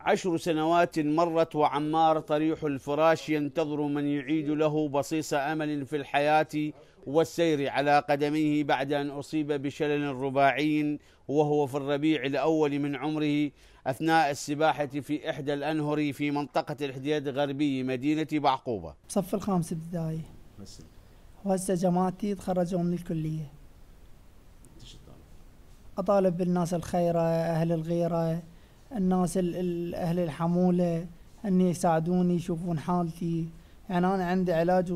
عشر سنوات مرت وعمار طريح الفراش ينتظر من يعيد له بصيص أمل في الحياة والسير على قدميه بعد أن أصيب بشلل رباعي وهو في الربيع الأول من عمره أثناء السباحة في إحدى الأنهر في منطقة الحديد غربي مدينة بعقوبة. صف الخامس ابتدائي. وهسه جماعتي تخرجوا من الكلية. أطالب بالناس الخيرة أهل الغيرة الناس أهل الحمولة ان يساعدوني يشوفون حالتي. يعني أنا عندي علاج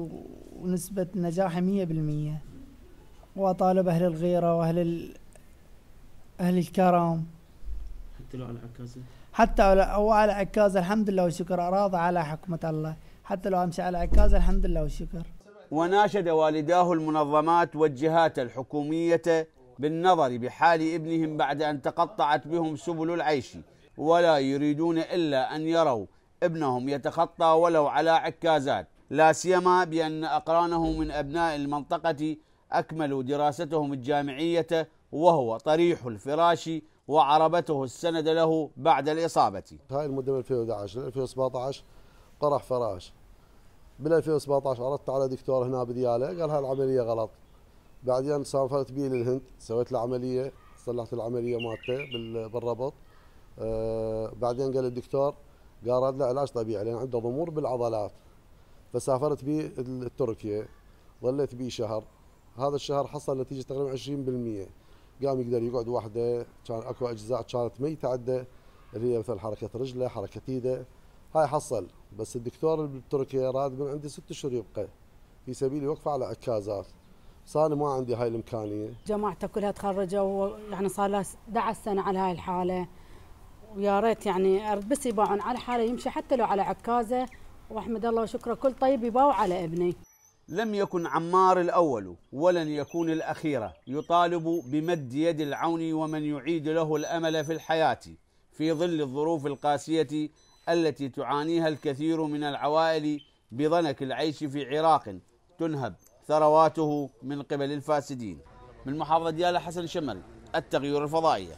ونسبة نجاحي مية بالمية. وأطالب أهل الغيرة وأهل ال... أهل الكرم حتى لو على عكازة؟ حتى لو على عكازة الحمد لله والشكر. راضى على حكمة الله. حتى لو أمشي على عكازة الحمد لله والشكر. وناشد والداه المنظمات والجهات الحكومية بالنظر بحال ابنهم بعد أن تقطعت بهم سبل العيش. ولا يريدون إلا أن يروا ابنهم يتخطى ولو على عكازات لا سيما بأن أقرانه من أبناء المنطقة أكملوا دراستهم الجامعية وهو طريح الفراش وعربته السند له بعد الإصابة. هاي المدة من 2011 ل 2017 طرح فراش. بال 2017 عرضت على دكتور هنا بديالة قال هاي العملية غلط. بعدين سافرت بيه للهند سويت له عمليه صلحت العملية مالته بالربط بعدين قال الدكتور قال له علاج طبيعي لأن عنده ضمور بالعضلات. فسافرت به تركيا ظليت به شهر. هذا الشهر حصل نتيجة تقريبا 20% قام يقدر يقعد وحده كان أكو أجزاء كانت ميتة عنده اللي هي مثل حركة رجله حركة ايده هاي حصل. بس الدكتور بتركيا راد من عندي ست اشهر يبقى. في سبيل يوقف على عكازات صار ما عندي هاي الإمكانية. جماعته كلها تخرجوا يعني صار لها 11 سنة على هاي الحالة. ويا ريت يعني بس يباعون على حاله يمشي حتى لو على عكازه. واحمد الله وشكره كل طيب يباوع على ابني. لم يكن عمار الأول ولن يكون الأخير يطالب بمد يد العون ومن يعيد له الأمل في الحياة في ظل الظروف القاسية التي تعانيها الكثير من العوائل بضنك العيش في عراق تنهب ثرواته من قبل الفاسدين. من محافظة ديالى حسن شمري التغيير الفضائية.